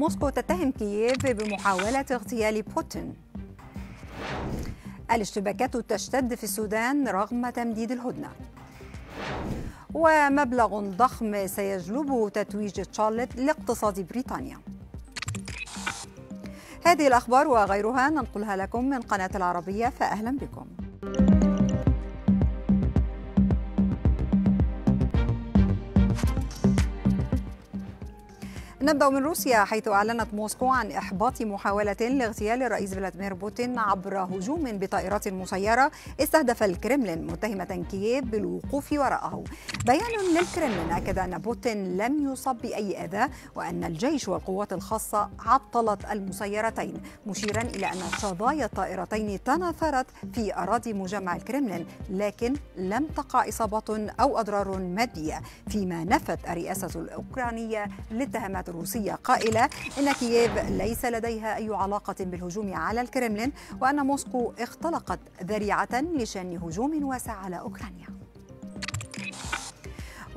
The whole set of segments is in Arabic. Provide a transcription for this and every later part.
موسكو تتهم كييف بمحاولة اغتيال بوتين. الاشتباكات تشتد في السودان رغم تمديد الهدنة. ومبلغ ضخم سيجلبه تتويج تشارلت لاقتصاد بريطانيا. هذه الأخبار وغيرها ننقلها لكم من قناة العربية فأهلا بكم. نبدأ من روسيا حيث أعلنت موسكو عن إحباط محاولة لاغتيال الرئيس فلاديمير بوتين عبر هجوم بطائرات مسيرة استهدف الكرملين متهمة كييف بالوقوف وراءه. بيان للكرملين أكد أن بوتين لم يصب بأي أذى وأن الجيش والقوات الخاصة عطلت المسيرتين مشيرا إلى أن شظايا الطائرتين تناثرت في أراضي مجمع الكرملين لكن لم تقع إصابات أو أضرار مادية فيما نفت الرئاسة الأوكرانية لاتهامات الروسية قائلة إن كييف ليس لديها أي علاقة بالهجوم على الكرملين وأن موسكو اختلقت ذريعة لشن هجوم واسع على أوكرانيا.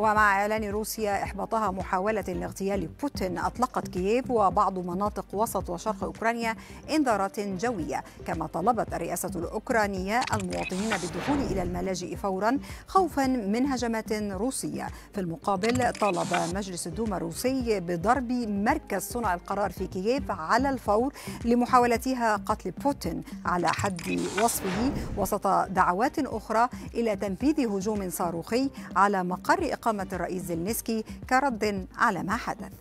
ومع إعلان روسيا إحباطها محاولة لاغتيال بوتين أطلقت كييف وبعض مناطق وسط وشرق أوكرانيا إنذارات جوية كما طلبت الرئاسة الأوكرانية المواطنين بالدخول إلى الملاجئ فورا خوفا من هجمات روسية. في المقابل طالب مجلس الدوما الروسي بضرب مركز صنع القرار في كييف على الفور لمحاولتها قتل بوتين على حد وصفه وسط دعوات أخرى إلى تنفيذ هجوم صاروخي على مقر إقامة الرئيس زيلينسكي كرد على ما حدث.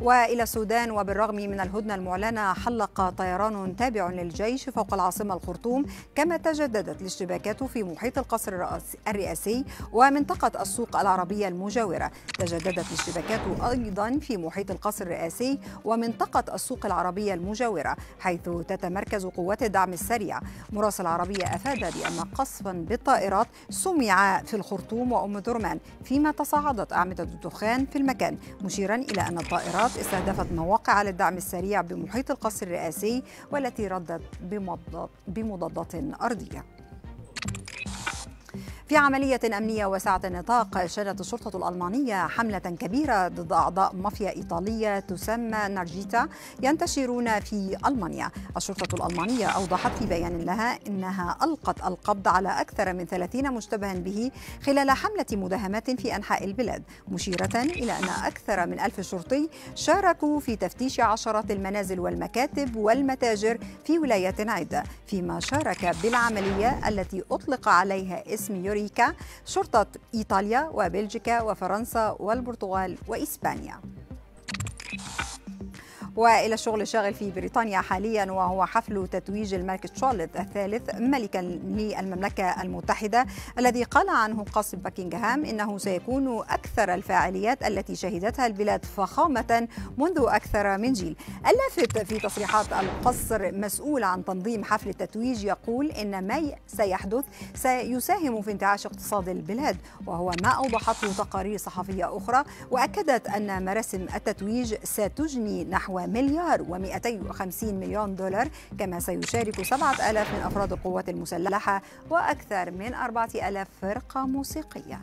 وإلى السودان وبالرغم من الهدنة المعلنة حلق طيران تابع للجيش فوق العاصمة الخرطوم كما تجددت الاشتباكات في محيط القصر الرئاسي ومنطقة السوق العربية المجاورة. تجددت الاشتباكات أيضا في محيط القصر الرئاسي ومنطقة السوق العربية المجاورة حيث تتمركز قوات الدعم السريع. مراسل العربيه افاد بأن قصفا بالطائرات سمع في الخرطوم وأم درمان فيما تصاعدت أعمدة الدخان في المكان مشيرا إلى أن الطائرات الإمارات استهدفت مواقع للدعم السريع بمحيط القصر الرئاسي والتي ردت بمضادات أرضية. في عملية أمنية واسعة النطاق شنت الشرطة الألمانية حملة كبيرة ضد أعضاء مافيا إيطالية تسمى نارجيتا ينتشرون في ألمانيا. الشرطة الألمانية أوضحت في بيان لها أنها ألقت القبض على أكثر من 30 مشتبها به خلال حملة مداهمات في أنحاء البلاد مشيرة إلى أن أكثر من ألف شرطي شاركوا في تفتيش عشرات المنازل والمكاتب والمتاجر في ولايات عدة فيما شارك بالعملية التي أطلق عليها اسم يوري أمريكا شرطة إيطاليا وبلجيكا وفرنسا والبرتغال وإسبانيا. وإلى الشغل الشاغل في بريطانيا حاليا وهو حفل تتويج الملك تشارلز الثالث ملكا للمملكة المتحدة الذي قال عنه قصر باكنغهام إنه سيكون أكثر الفاعليات التي شهدتها البلاد فخامة منذ أكثر من جيل. اللافت في تصريحات القصر مسؤول عن تنظيم حفل التتويج يقول إن ما سيحدث سيساهم في انتعاش اقتصاد البلاد وهو ما أوضحته تقارير صحفية أخرى وأكدت أن مراسم التتويج ستجني نحو مليار و250 مليون دولار كما سيشارك 7000 من أفراد القوات المسلحة وأكثر من 4000 فرقة موسيقية.